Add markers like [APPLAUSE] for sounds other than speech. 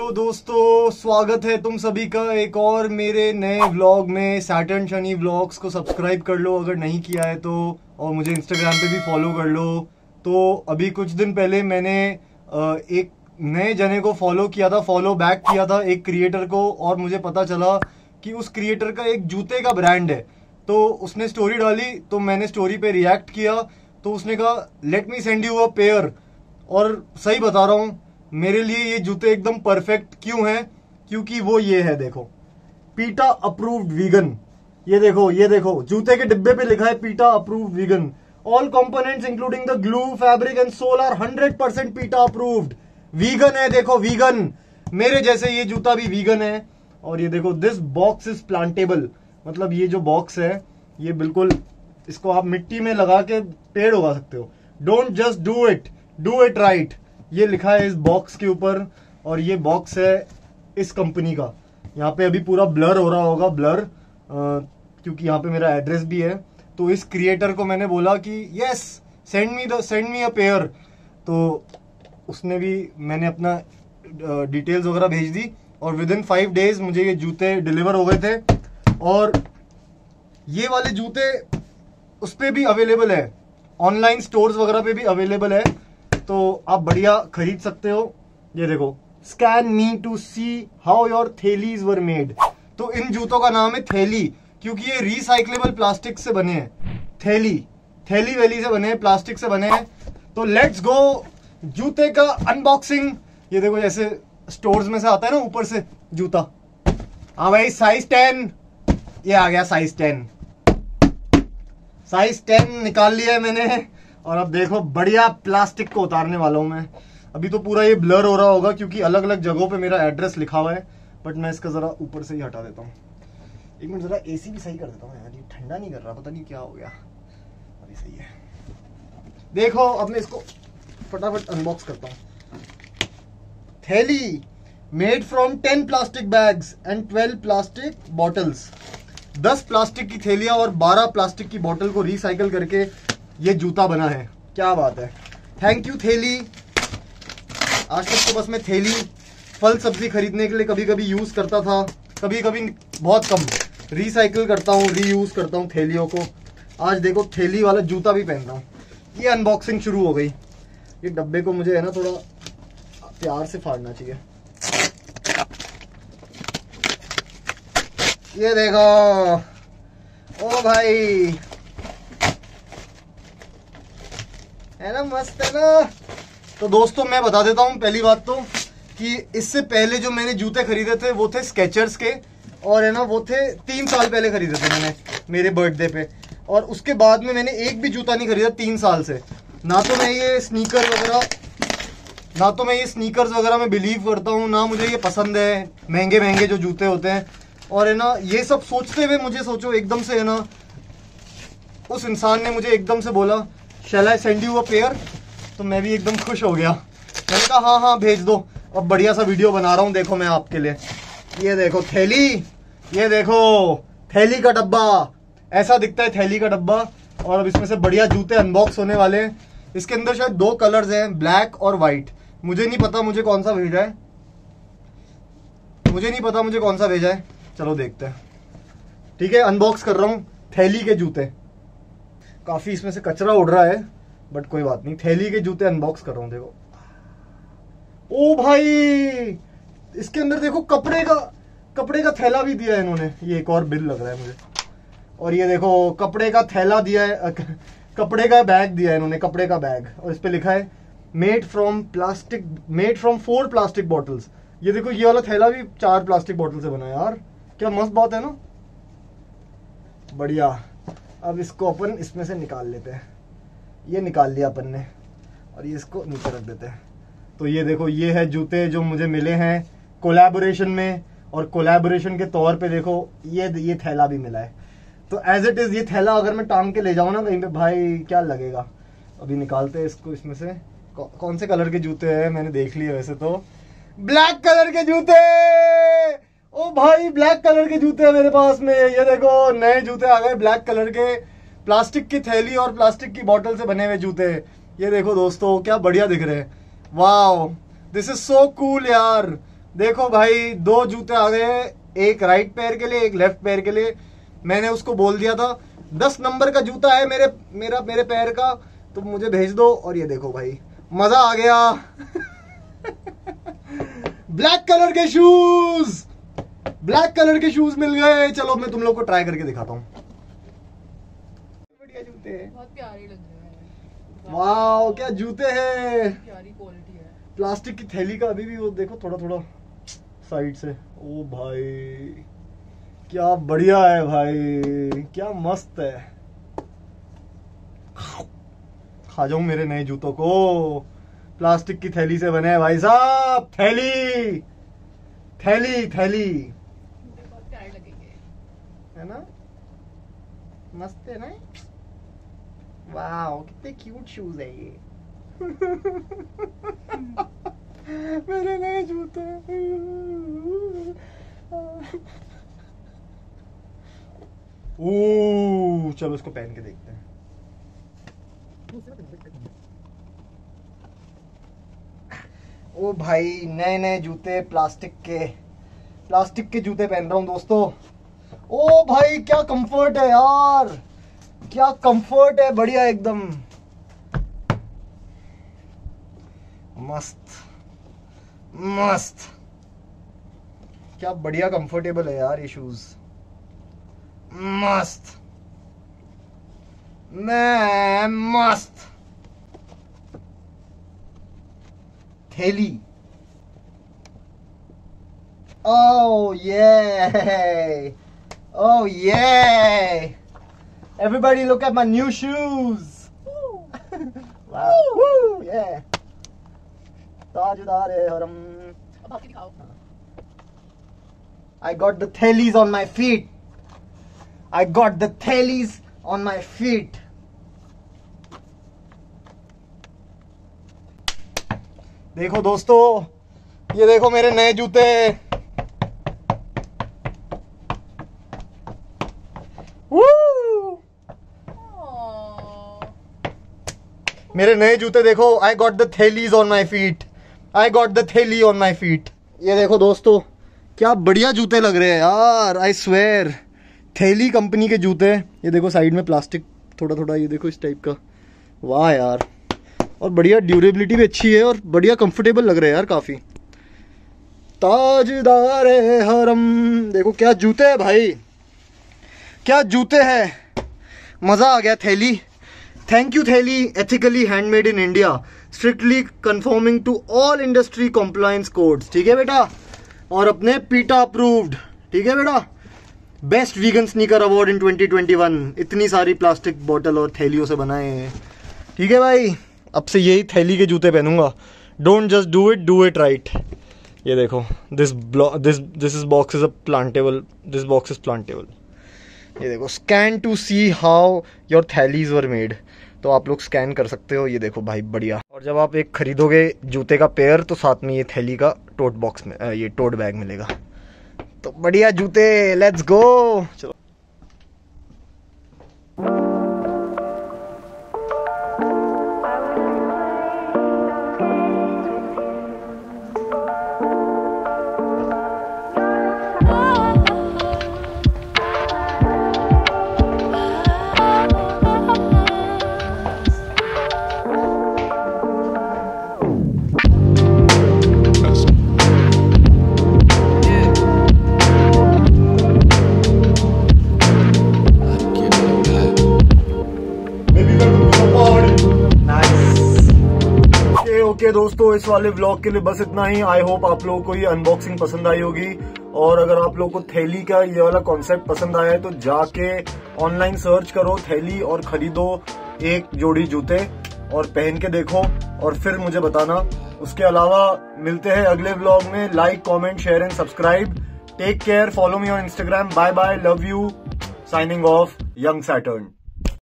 Hello दोस्तों, स्वागत है तुम सभी का एक और मेरे नए व्लॉग में सैटर्न शनि व्लॉग्स को सब्सक्राइब कर लो अगर नहीं किया है तो और मुझे इंस्टाग्राम पे भी फॉलो कर लो। तो अभी कुछ दिन पहले मैंने एक नए जने को फॉलो किया था फॉलो बैक किया था एक क्रिएटर को, और मुझे पता चला कि उस क्रिएटर का एक जूते का ब्रांड है। तो उसने स्टोरी डाली तो मैंने स्टोरी पे रिएक्ट किया तो उसने कहा let me send you a pair और सही बता रहा हूँ मेरे लिए ये जूते एकदम परफेक्ट क्यों हैं? क्योंकि वो ये है, देखो। पीटा अप्रूव्ड वीगन ये देखो ये देखो। जूते के डिब्बे पे लिखा है PETA approved vegan all components including the glue fabric and sole are hundred percent PETA approved vegan है, देखो वीगन मेरे जैसे ये जूता भी वीगन है। और ये देखो दिस बॉक्स इज़ प्लांटेबल मतलब ये जो बॉक्स है, ये बिल्कुल इसको आप मिट्टी में लगा के पेड़ उगा सकते हो। Don't just do it do it right ये लिखा है इस बॉक्स के ऊपर और ये बॉक्स है इस कंपनी का। यहाँ पे अभी पूरा ब्लर हो रहा होगा ब्लर क्योंकि यहाँ पे मेरा एड्रेस भी है। तो इस क्रिएटर को मैंने बोला कि yes send me the send me a pair तो उसने भी मैंने अपना डिटेल्स वगैरह भेज दी और विद इन फाइव डेज़ मुझे ये जूते डिलीवर हो गए थे। और ये वाले जूते उस पर भी अवेलेबल है। ऑनलाइन स्टोर्स वगैरह पे भी अवेलेबल है। तो आप बढ़िया खरीद सकते हो। ये देखो scan me to see how your Thaelys were made तो इन जूतों का नाम है थैली क्योंकि ये रिसाइकलेबल प्लास्टिक से बने हैं। थैली थैली वैली से बने हैं प्लास्टिक से बने हैं। तो लेट्स गो जूते का अनबॉक्सिंग ये देखो, जैसे स्टोर्स में से आता है ना, ऊपर से जूता। हाँ भाई साइज़ टेन ये आ गया साइज़ टेन साइज़ टेन निकाल लिया है मैंने। और अब देखो, बढ़िया प्लास्टिक को उतारने वाला हूँ मैं। अभी तो पूरा ये ब्लर हो रहा होगा क्योंकि अलग अलग जगहों पे मेरा एड्रेस लिखा हुआ है बट मैं इसका जरा ऊपर से ही हटा देता हूँ। एक मिनट, जरा एसी भी सही कर देता हूँ यार, ये ठंडा नहीं कर रहा, पता नहीं क्या हो गया। अभी सही है। देखो, अब मैं इसको फटाफट अनबॉक्स करता हूँ। Thaely made from ten plastic bags and twelve plastic bottles दस प्लास्टिक की थैलियाँ और बारह प्लास्टिक की बोतल को रिसाइकल करके ये जूता बना है। क्या बात है। थैंक यू थैली। आज तक तो बस मैं थैली, फल सब्ज़ी खरीदने के लिए कभी कभी यूज़ करता था। कभी कभी बहुत कम। रिसाइकिल करता हूँ रीयूज करता हूँ थैलियों को। आज देखो, थैली वाला जूता भी पहनता हूँ। ये अनबॉक्सिंग शुरू हो गई। ये डब्बे को मुझे है ना थोड़ा प्यार से फाड़ना चाहिए। ये देखो। ओ भाई। है ना, मस्त है ना? तो दोस्तों, मैं बता देता हूँ पहली बात तो कि इससे पहले जो मैंने जूते खरीदे थे, वो थे स्केचर्स के और है ना, वो थे तीन साल पहले खरीदे थे मैंने मेरे बर्थडे पे। और उसके बाद में मैंने एक भी जूता नहीं खरीदा तीन साल से। ना तो मैं ये स्नीकर वगैरह, ना तो मैं ये स्नीकर्स वगैरह में बिलीव करता हूँ, ना मुझे ये पसंद है महँगे महँगे जो जूते होते हैं। और है ना, ये सब सोचते हुए मुझे सोचो, एकदम से है ना, उस इंसान ने मुझे एकदम से बोला shall I send you a pair तो मैं भी एकदम खुश हो गया। मैंने कहा हाँ हाँ भेज दो। अब बढ़िया सा वीडियो बना रहा हूँ, देखो मैं आपके लिए। ये देखो, थैली। ये देखो, थैली का डब्बा। ऐसा दिखता है थैली का डब्बा। और अब इसमें से बढ़िया जूते अनबॉक्स होने वाले हैं। इसके अंदर शायद दो कलर्स हैं ब्लैक और वाइट मुझे नहीं पता मुझे कौन सा भेजा है। मुझे नहीं पता मुझे कौन सा भेजा है। चलो देखते हैं। ठीक है अनबॉक्स कर रहा हूँ। थैली के जूते। काफ़ी इसमें से कचरा उड़ रहा है बट कोई बात नहीं। थैली के जूते अनबॉक्स कर रहा हूँ, देखो। ओ भाई! इसके अंदर देखो कपड़े का कपड़े का थैला भी दिया है इन्होंने। ये एक और बिल लग रहा है मुझे। और ये देखो, कपड़े का थैला दिया है कपड़े का बैग दिया है इन्होंने, कपड़े का बैग। और इस पे लिखा है made from plastic made from four plastic bottles ये देखो, ये वाला थैला भी चार प्लास्टिक बॉटल से बना है यार। क्या मस्त बात है ना? बढ़िया। अब इसको अपन इसमें से निकाल लेते हैं। ये निकाल लिया अपन ने, और ये इसको नीचे रख देते हैं। तो ये देखो, ये है जूते जो मुझे मिले हैं कोलैबोरेशन में, और कोलैबोरेशन के तौर पे देखो, ये ये थैला भी मिला है। तो एज इट इज़ ये थैला अगर मैं टांग के ले जाऊँ ना कहीं पे, भाई, क्या लगेगा? अभी निकालते हैं इसको इसमें से। कौन से कलर के जूते हैं? मैंने देख लिए वैसे तो। ब्लैक कलर के जूते! ओ भाई ब्लैक कलर के जूते हैं मेरे पास में। ये देखो, नए जूते आ गए ब्लैक कलर के। प्लास्टिक की थैली और प्लास्टिक की बोतल से बने हुए जूते। ये देखो दोस्तों, क्या बढ़िया दिख रहे हैं। Wow this is so cool यार। देखो भाई, दो जूते आ गए एक राइट पैर के लिए, एक लेफ़्ट पैर के लिए। मैंने उसको बोल दिया था, दस नंबर का जूता है मेरे, मेरा, मेरे पैर का तो मुझे भेज दो। और ये देखो भाई, मज़ा आ गया। [LAUGHS] ब्लैक कलर के शूज़ ब्लैक कलर के शूज़ मिल गए। चलो मैं तुम लोग को ट्राई करके दिखाता हूँ। बढ़िया जूते हैं। बहुत प्यारे लग रहे हैं। वाह क्या जूते हैं। प्यारी क्वालिटी है। प्लास्टिक की थैली का अभी भी वो देखो थोड़ा थोड़ा साइड से। ओ भाई क्या बढ़िया है भाई। क्या मस्त है। खा जाऊ मेरे नए जूतों को। प्लास्टिक की थैली से बने भाई साहब। थैली। थैली थैली मुझे बहुत प्यारे लगेंगे है ना? मस्त है ना? वाह कितने क्यूट शूज़ है ये। [LAUGHS] मेरे नए जूते। ओ चलो इसको पहन के देखते हैं। ओ भाई नए नए जूते प्लास्टिक के प्लास्टिक के जूते पहन रहा हूँ दोस्तों। ओ भाई, क्या कंफर्ट है यार। क्या कंफर्ट है, बढ़िया एकदम। मस्त मस्त। क्या बढ़िया कंफर्टेबल है यार ये शूज़ मस्त। मैं मस्त। थैली। Oh yeah! Oh yeah! Everybody look at my new shoes! wow! Woo! Yeah! है I got the thellies on my feet. I got the thellies on my feet. देखो दोस्तों ये देखो मेरे नए जूते Woo! Aww. मेरे नए जूते देखो I got the Thaelys on my feet I got the Thaely on my feet ये देखो दोस्तों, क्या बढ़िया जूते लग रहे हैं यार आई स्वेयर थैली कंपनी के जूते, ये देखो साइड में प्लास्टिक थोड़ा थोड़ा ये देखो इस टाइप का. वाह यार. और बढ़िया ड्यूरेबिलिटी भी अच्छी है और बढ़िया कंफर्टेबल लग रहे हैं यार काफ़ी. ताजदार है हरम. देखो क्या जूते हैं भाई. क्या जूते हैं. मज़ा आ गया Thaely thank you Thaely ethically handmade in India strictly conforming to all industry compliance codes ठीक है बेटा? और अपने पीटा अप्रूव्ड ठीक है बेटा? Best vegan sneaker award in 2021 इतनी सारी प्लास्टिक बोतल और थैलियों से बनाए हैं। ठीक है भाई? अब से यही थैली के जूते पहनूँगा। Don't just do it do it right ये देखो this this this is box is a plantable this box is plantable ये देखो scan to see how your Thaelys were made तो आप लोग स्कैन कर सकते हो, ये देखो भाई, बढ़िया। और जब आप एक खरीदोगे जूते का पेयर तो साथ में ये थैली का टोट बॉक्स में ये टोट बैग मिलेगा। तो बढ़िया जूते लेट्स गो चलो। ओके दोस्तों, इस वाले ब्लॉग के लिए बस इतना ही। आई होप आप लोगों को ये अनबॉक्सिंग पसंद आई होगी। और अगर आप लोगों को थैली का ये वाला कॉन्सेप्ट पसंद आया है तो जाके ऑनलाइन सर्च करो, थैली और खरीदो एक जोड़ी जूते और पहन के देखो और फिर मुझे बताना। उसके अलावा मिलते हैं अगले व्लॉग में। Like comment share and subscribe take care follow me on Instagram bye bye love you signing off Young Saturn